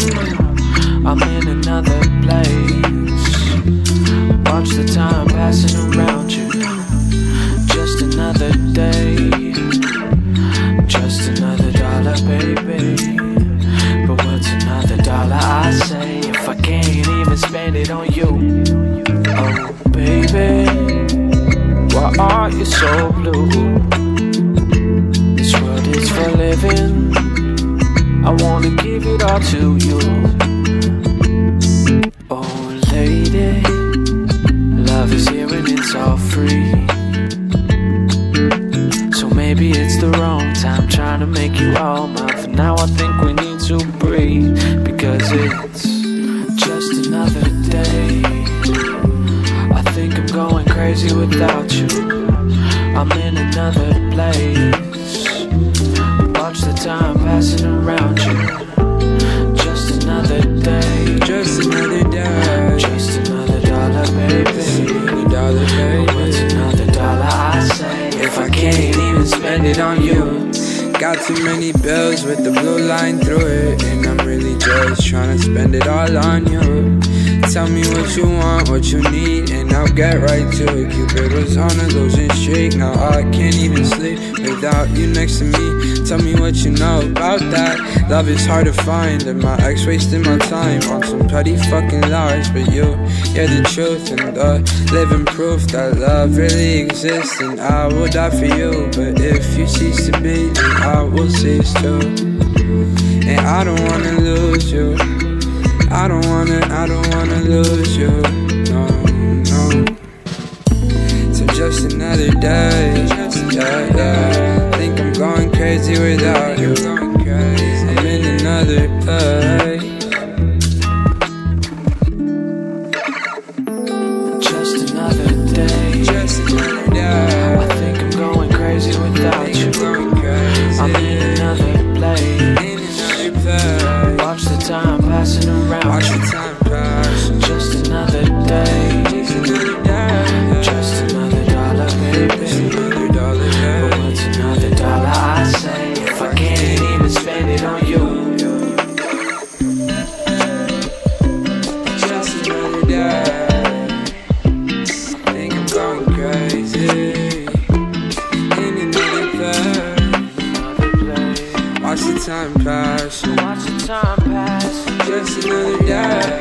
I'm in another place. Watch the time passing around you. Just another day. Just another dollar, baby. But what's another dollar? I say if I can't even spend it on you. Oh, baby, why are you so blue? This world is for living. I wanna give it all to you. It's all free. So maybe it's the wrong time trying to make you all mine. For now, I think we need to breathe because it's just another day. I think I'm going crazy without you. I'm in another place. Watch the time passing What's another dollar I say if I can't even spend it on you? Got too many bills with the blue line through it. And I'm really just trying to spend it all on you. Tell me what you want, what you need, and I'll get right to it. Cupid was on a losing streak, now I can't even sleep without you next to me. Tell me what you know about that. Love is hard to find, and my ex wasting my time on some petty fucking lies. But you, you're the truth and the living proof that love really exists, and I will die for you. But if you cease to be, then I will cease too. And I don't wanna lose you. I don't wanna, I don't wanna lose you. No, no. So just another day. Yeah, yeah. Think I'm going crazy without you. I'm in another place. Just another day. Just another I think I'm going crazy without you. I'm going crazy. I'm in another place. in another place. Watch the time passing around. Watch the time time pass. Watch the time pass. Just another day.